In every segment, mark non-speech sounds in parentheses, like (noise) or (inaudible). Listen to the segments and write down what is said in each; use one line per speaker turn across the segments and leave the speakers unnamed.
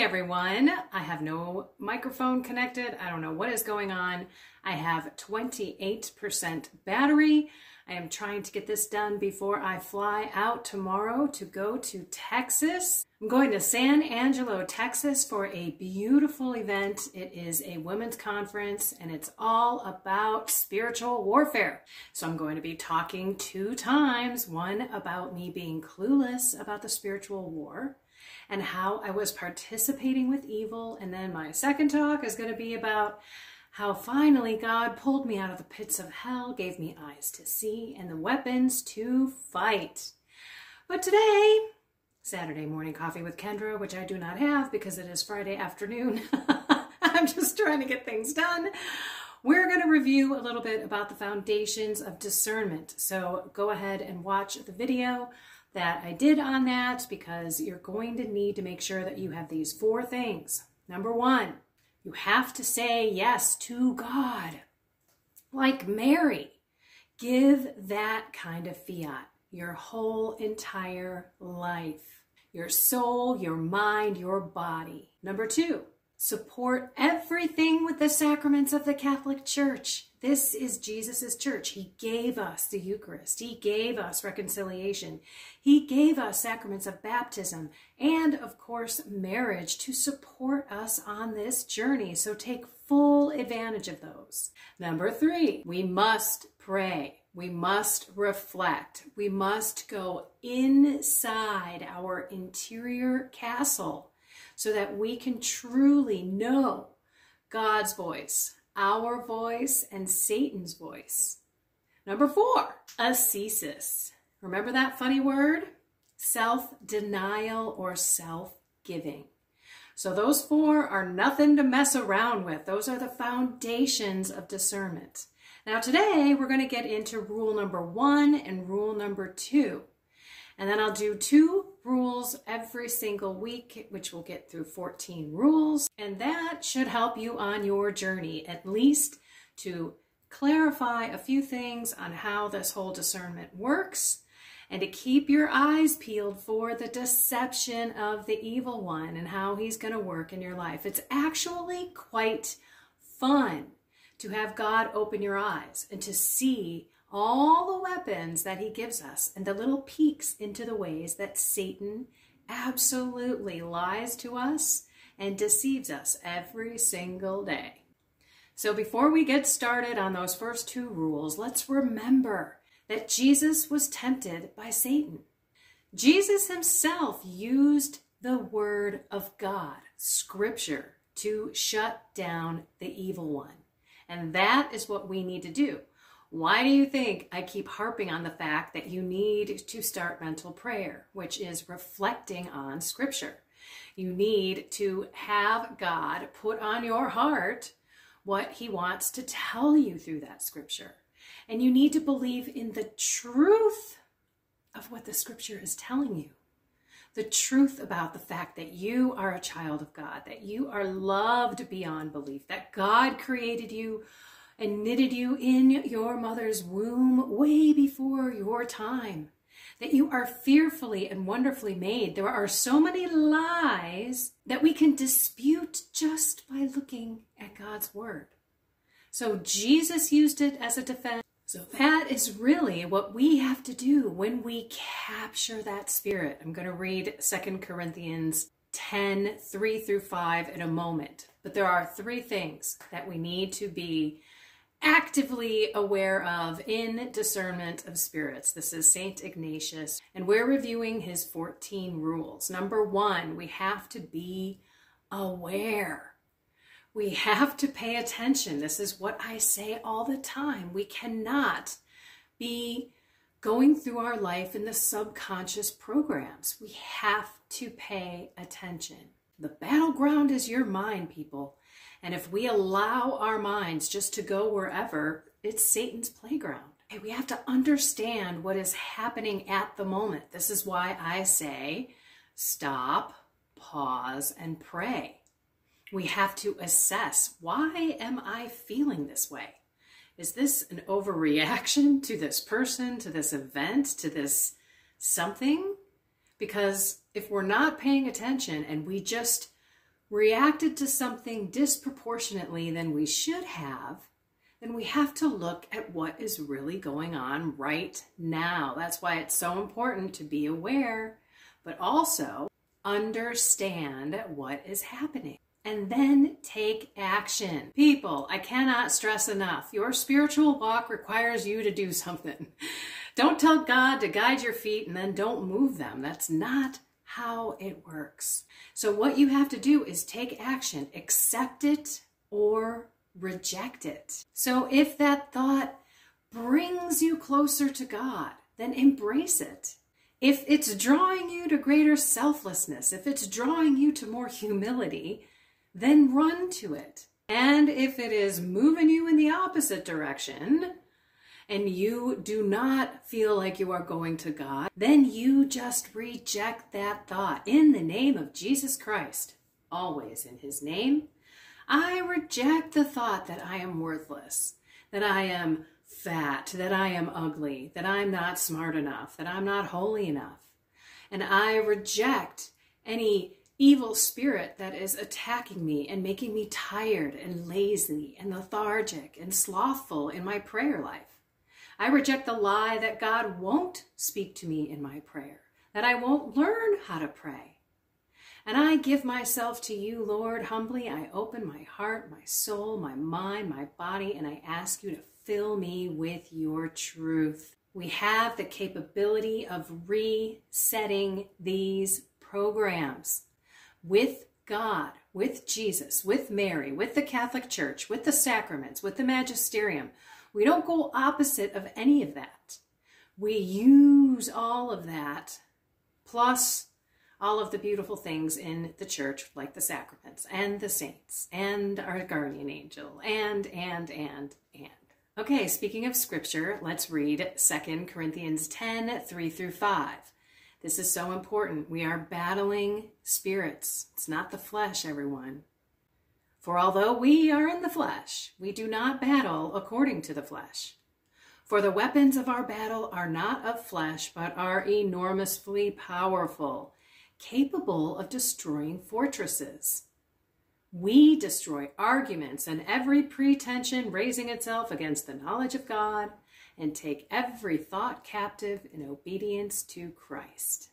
Everyone, I have no microphone connected. I don't know what is going on. I have 28% battery. I am trying to get this done before I fly out tomorrow to go to Texas. I'm going to San Angelo, Texas for a beautiful event. It is a women's conference and it's all about spiritual warfare. So I'm going to be talking two times one about me being clueless about the spiritual war and how I was participating with evil. And then my second talk is going to be about how finally God pulled me out of the pits of hell, gave me eyes to see, and the weapons to fight. But today, Saturday morning coffee with Kendra, which I do not have because it is Friday afternoon. (laughs) I'm just trying to get things done. We're going to review a little bit about the foundations of discernment. So go ahead and watch the video that I did on that because you're going to need to make sure that you have these four things. Number one, you have to say yes to God. Like Mary, give that kind of fiat your whole entire life, your soul, your mind, your body. Number two, support everything with the sacraments of the Catholic Church. This is Jesus' church. He gave us the Eucharist. He gave us reconciliation. He gave us sacraments of baptism and, of course, marriage to support us on this journey. So take full advantage of those. Number three, we must pray. We must reflect. We must go inside our interior castle so that we can truly know God's voice, our voice, and Satan's voice. Number four, ascesis. Remember that funny word? Self denial or self giving. So, those four are nothing to mess around with. Those are the foundations of discernment. Now, today we're going to get into rule number one and rule number two. And then I'll do two rules every single week, which will get through 14 rules. And that should help you on your journey, at least to clarify a few things on how this whole discernment works and to keep your eyes peeled for the deception of the evil one and how he's going to work in your life. It's actually quite fun to have God open your eyes and to see all the weapons that he gives us and the little peeks into the ways that Satan absolutely lies to us and deceives us every single day. So before we get started on those first two rules, let's remember that Jesus was tempted by Satan. Jesus himself used the word of God, scripture, to shut down the evil one. And that is what we need to do. Why do you think I keep harping on the fact that you need to start mental prayer, which is reflecting on Scripture? You need to have God put on your heart what He wants to tell you through that Scripture. And you need to believe in the truth of what the Scripture is telling you. The truth about the fact that you are a child of God, that you are loved beyond belief, that God created you and knitted you in your mother's womb way before your time. That you are fearfully and wonderfully made. There are so many lies that we can dispute just by looking at God's word. So Jesus used it as a defense. So that is really what we have to do when we capture that spirit. I'm going to read 2 Corinthians 10, 3 through 5 in a moment. But there are three things that we need to be actively aware of in discernment of spirits. This is St. Ignatius, and we're reviewing his 14 rules. Number one, we have to be aware. We have to pay attention. This is what I say all the time. We cannot be going through our life in the subconscious programs. We have to pay attention. The battleground is your mind, people. And if we allow our minds just to go wherever, it's Satan's playground. Okay, we have to understand what is happening at the moment. This is why I say stop, pause, and pray. We have to assess why am I feeling this way? Is this an overreaction (laughs) to this person, to this event, to this something? Because if we're not paying attention and we just reacted to something disproportionately than we should have, then we have to look at what is really going on right now. That's why it's so important to be aware, but also understand what is happening and then take action. People, I cannot stress enough. Your spiritual walk requires you to do (laughs) something. Don't tell God to guide your feet and then don't move them. That's not how it works. So, what you have to do is take action, accept it or reject it. So, if that thought brings you closer to God, then embrace it. If it's drawing you to greater selflessness, if it's drawing you to more humility, then run to it. And if it is moving you in the opposite direction, and you do not feel like you are going to God, then you just reject that thought in the name of Jesus Christ. Always in his name. I reject the thought that I am worthless, that I am fat, that I am ugly, that I'm not smart enough, that I'm not holy enough. And I reject any evil spirit that is attacking me and making me tired and lazy and lethargic and slothful in my prayer life. I reject the lie that God won't speak to me in my prayer, that I won't learn how to pray. And I give myself to you, Lord, humbly. I open my heart, my soul, my mind, my body, and I ask you to fill me with your truth. We have the capability of resetting these programs with God, with Jesus, with Mary, with the Catholic Church, with the sacraments, with the magisterium. We don't go opposite of any of that. We use all of that plus all of the beautiful things in the church, like the sacraments and the saints and our guardian angel and, and, and, and. Okay, speaking of scripture, let's read 2 Corinthians 10 3 through 5. This is so important. We are battling spirits. It's not the flesh, everyone. For although we are in the flesh, we do not battle according to the flesh. For the weapons of our battle are not of flesh, but are enormously powerful, capable of destroying fortresses. We destroy arguments and every pretension raising itself against the knowledge of God and take every thought captive in obedience to Christ.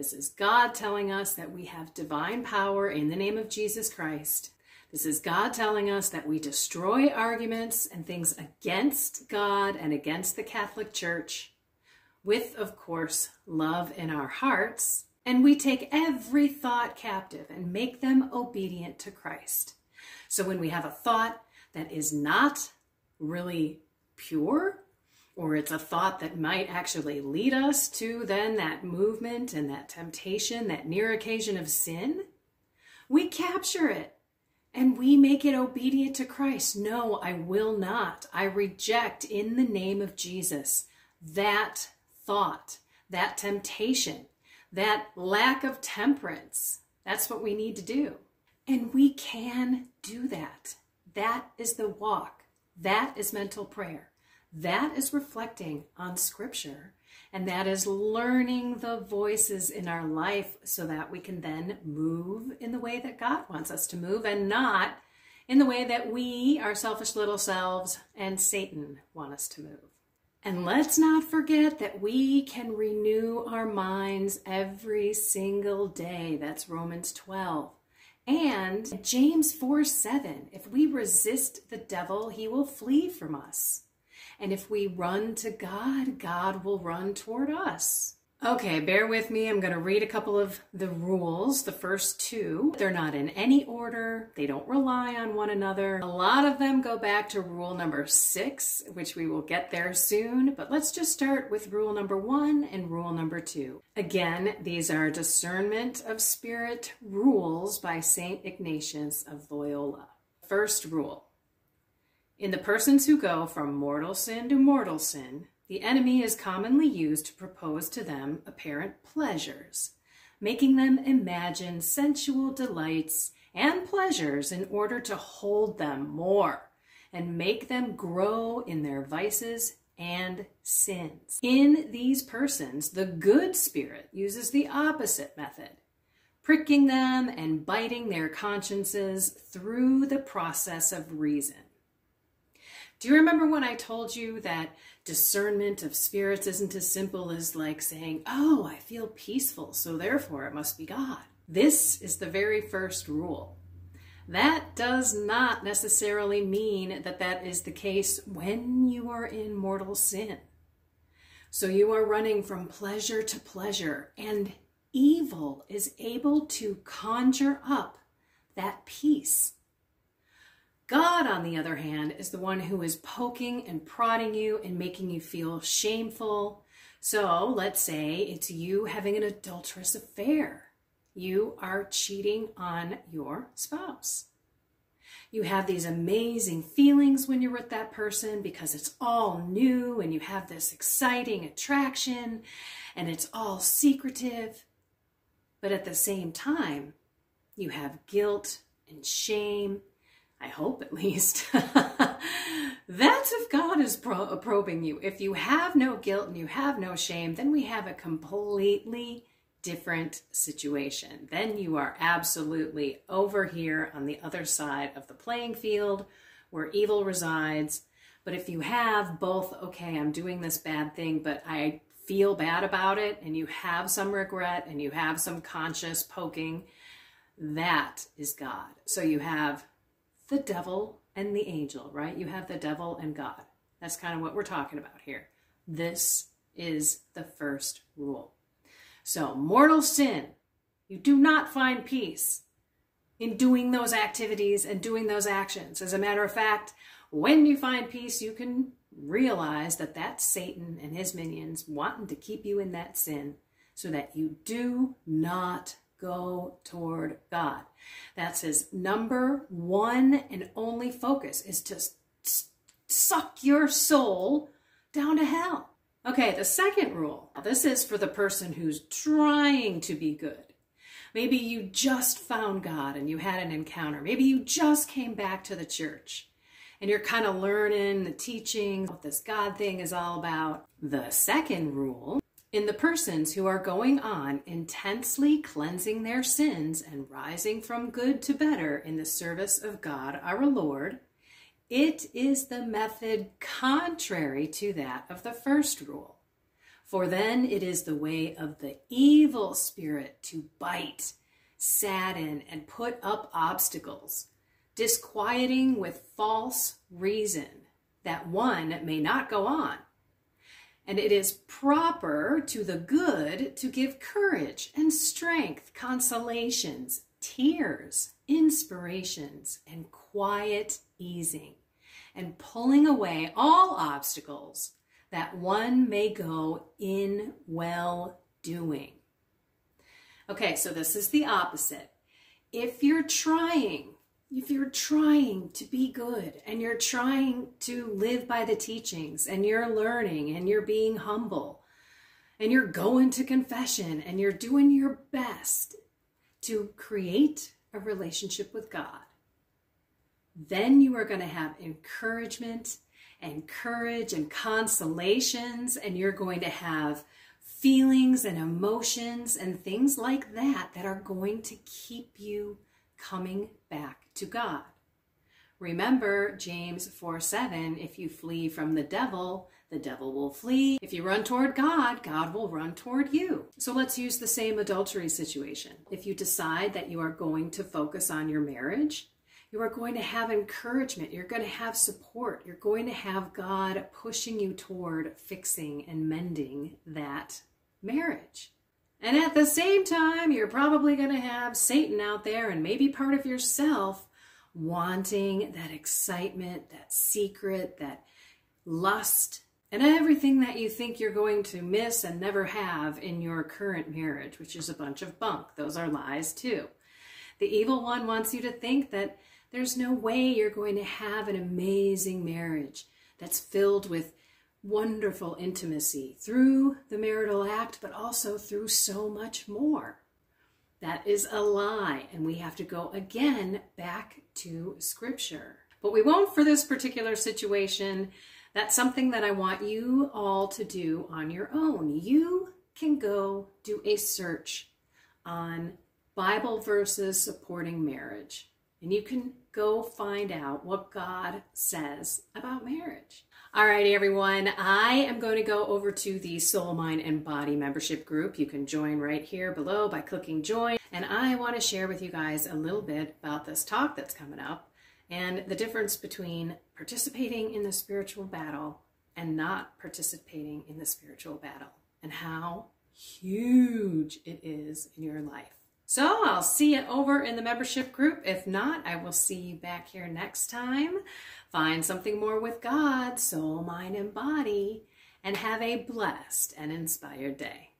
This is God telling us that we have divine power in the name of Jesus Christ. This is God telling us that we destroy arguments and things against God and against the Catholic Church, with, of course, love in our hearts, and we take every thought captive and make them obedient to Christ. So when we have a thought that is not really pure, or it's a thought that might actually lead us to then that movement and that temptation, that near occasion of sin, we capture it and we make it obedient to Christ. No, I will not. I reject in the name of Jesus that thought, that temptation, that lack of temperance. That's what we need to do. And we can do that. That is the walk. That is mental prayer. That is reflecting on Scripture, and that is learning the voices in our life so that we can then move in the way that God wants us to move and not in the way that we, our selfish little selves, and Satan want us to move. And let's not forget that we can renew our minds every single day. That's Romans 12. And James 4 7. If we resist the devil, he will flee from us. And if we run to God, God will run toward us. Okay, bear with me. I'm going to read a couple of the rules, the first two. They're not in any order. They don't rely on one another. A lot of them go back to rule number six, which we will get there soon. But let's just start with rule number one and rule number two. Again, these are discernment of spirit rules by St. Ignatius of Loyola. First rule in the persons who go from mortal sin to mortal sin, the enemy is commonly used to propose to them apparent pleasures, making them imagine sensual delights and pleasures in order to hold them more and make them grow in their vices and sins. In these persons, the good spirit uses the opposite method, pricking them and biting their consciences through the process of reason. Do you remember when I told you that discernment of spirits isn't as simple as like saying, oh, I feel peaceful, so therefore it must be God? This is the very first rule. That does not necessarily mean that that is the case when you are in mortal sin. So you are running from pleasure to pleasure, and evil is able to conjure up that peace. God, on the other hand, is the one who is poking and prodding you and making you feel shameful. So let's say it's you having an adulterous affair. You are cheating on your spouse. You have these amazing feelings when you're with that person because it's all new and you have this exciting attraction and it's all secretive. But at the same time, you have guilt and shame. I hope at least. (laughs) That's if God is pro- probing you. If you have no guilt and you have no shame, then we have a completely different situation. Then you are absolutely over here on the other side of the playing field where evil resides. But if you have both, okay, I'm doing this bad thing, but I feel bad about it, and you have some regret and you have some conscious poking, that is God. So you have the devil and the angel, right? You have the devil and God. That's kind of what we're talking about here. This is the first rule. So, mortal sin, you do not find peace in doing those activities and doing those actions. As a matter of fact, when you find peace, you can realize that that's Satan and his minions wanting to keep you in that sin so that you do not go toward God. That's his number one and only focus is to suck your soul down to hell. Okay, the second rule. This is for the person who's trying to be good. Maybe you just found God and you had an encounter. Maybe you just came back to the church and you're kind of learning the teachings, what this God thing is all about. The second rule in the persons who are going on intensely cleansing their sins and rising from good to better in the service of God our Lord it is the method contrary to that of the first rule. For then it is the way of the evil spirit to bite, sadden, and put up obstacles, disquieting with false reason that one may not go on. And it is proper to the good to give courage and strength, consolations, tears, inspirations, and quiet easing and pulling away all obstacles that one may go in well doing. Okay, so this is the opposite. If you're trying, if you're trying to be good and you're trying to live by the teachings and you're learning and you're being humble and you're going to confession and you're doing your best to create a relationship with God, then you are going to have encouragement and courage and consolations, and you're going to have feelings and emotions and things like that that are going to keep you coming back to God. Remember James 4 7 if you flee from the devil, the devil will flee. If you run toward God, God will run toward you. So let's use the same adultery situation. If you decide that you are going to focus on your marriage, you are going to have encouragement. You're going to have support. You're going to have God pushing you toward fixing and mending that marriage. And at the same time, you're probably going to have Satan out there and maybe part of yourself wanting that excitement, that secret, that lust, and everything that you think you're going to miss and never have in your current marriage, which is a bunch of bunk. Those are lies too. The evil one wants you to think that there's no way you're going to have an amazing marriage that's filled with wonderful intimacy through the marital act, but also through so much more. That is a lie, and we have to go again back to Scripture. But we won't for this particular situation. That's something that I want you all to do on your own. You can go do a search on Bible verses supporting marriage. And you can go find out what God says about marriage. Alrighty, everyone. I am going to go over to the Soul, Mind, and Body membership group. You can join right here below by clicking join. And I want to share with you guys a little bit about this talk that's coming up and the difference between participating in the spiritual battle and not participating in the spiritual battle and how huge it is in your life. So I'll see you over in the membership group. If not, I will see you back here next time. Find something more with God, soul, mind, and body, and have a blessed and inspired day.